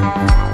Thank you.